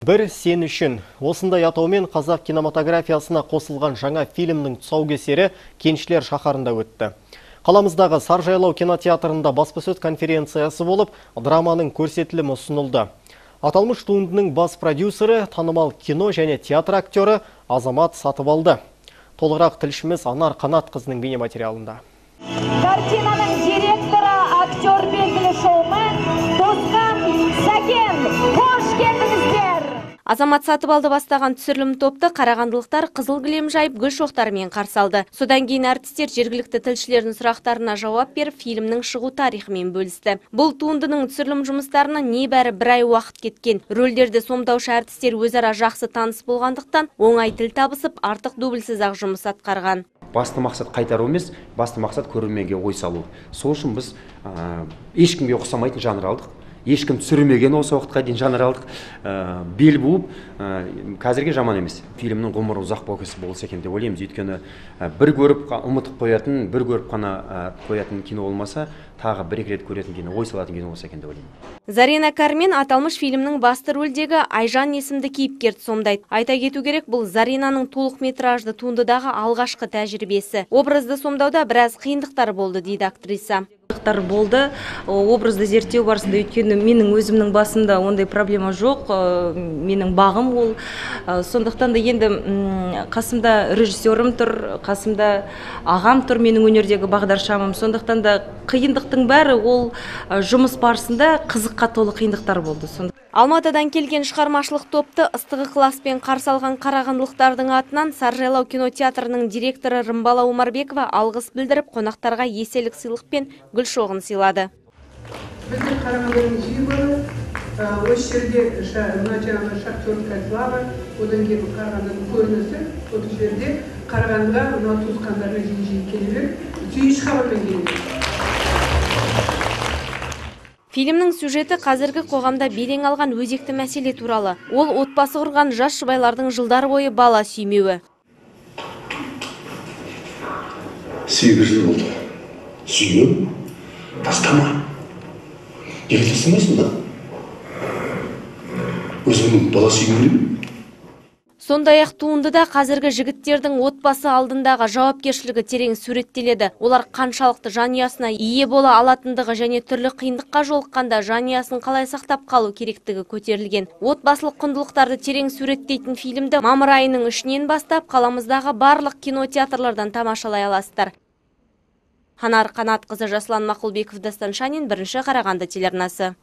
Бір сен үшін. Осындай атаумен қазақ кинематографиясына қосылған жаңа фильмнің тұсаукесері Кеншілер шаһарында өтті. Қаламыздағы Саржайлау кинотеатрында баспасөз конференциясы болып, драманың көрсетілімі ұсынылды. Аталмыш туындының бас продюсері, танымал кино және театр актері Азамат Сатыбалды. Толығырақ тілшіміз Анар Қанат қызының бейне материалында. Картинаның директоры, актер белгілі шоумен Азамат Сатыбалды бастаған түсірілім топты қарағандылықтар қызыл кілем жайып гүл шоқтарымен қарсы алды. Содан кейін әртістер жергілікті тілшілердің сұрақтарына жауап беріп, фильмнің шығу тарихымен бөлісті. Бұл туындының түсірілім жұмыстарына небәрі бір ай уақыт кеткен. Рөлдерді сомдаушы әртістер өзара жақсы таныс болғандықтан оңай тіл табысып, артық дубльсіз ақ жұмыс атқарған. басты мақсат қайтару емес басты мақсат көрерменге ой салу сол үшін біз ешкімге ұқсамайтын жанр алдық ешкім түсірмеген осы уақытқа дейін жанр алдық ә, бел буып ә, қазірге жаман емес фильмнің ғұмыры ұзақ болса екен деп ойлаймыз өйткені ә, бір көріп ұмытып қоятын бір көріп қана ә, қоятын кино болмаса тағы бір екі рет көретін кино ой салатын кино болса екен деп ойлаймын Зарина Кармен аталмыш фильмнің басты рөлдегі Айжан есімді кейіпкерді сомдайды. Айта кету керек, бұл Заринаның толық метражды туындыдағы алғашқы тәжірибесі. Образды сомдауда біраз қиындықтар болды дейді актриса. Болды. Образды зерттеу барысында өйткені менің өзімнің басымда ондай проблема жоқ менің бағым ол. Сондықтан да енді қасымда режиссерім тұр қасымда ағам тұр менің өнердегі бағдаршамым. Сондықтан да қиындықтың бәрі ол жұмыс барысында қызыққа толы қиындықтар болды. Алматыдан келген шығармашылық топты ыстығы ықыласпен қарсы алған қарағандылықтардың атынан Саржайлау кинотеатрының директоры Рымбала Омарбекова алғыс білдіріп, қонақтарға еселік сыйлық пен гүл шоғын сыйлады. біздің қарағандының жиі ә, осы жерде мына жаңағы шахтерская слава одан кейін қарағандының көрінісі осы жерде қарағандыға мына туысқандарына жиі жиі келе сүйініш хабармен Фильмнің сюжеті қазіргі қоғамда белең алған өзекті мәселе туралы. Ол отбасы құрған жас жұбайлардың жылдар бойы бала сүймеуі. сегіз жыл болды сүйем тастама неге тастамайсың да өзіңнің бала сүйгің келе ме Сондай-ақ туындыда қазіргі жігіттердің отбасы алдындағы жауапкершілігі терең суреттеледі. Олар қаншалықты жанұясына ие бола алатындығы және түрлі қиындыққа жолыққанда жанұясын қалай сақтап қалу керектігі көтерілген. Отбасылық құндылықтарды терең суреттейтін фильмді мамыр айының үшінен бастап қаламыздағы барлық кинотеатрлардан тамашалай аласыздар. Ханар Қанатқызы Жаслан Мақұлбеков Дастан бірінші Қарағанды телеарнасы.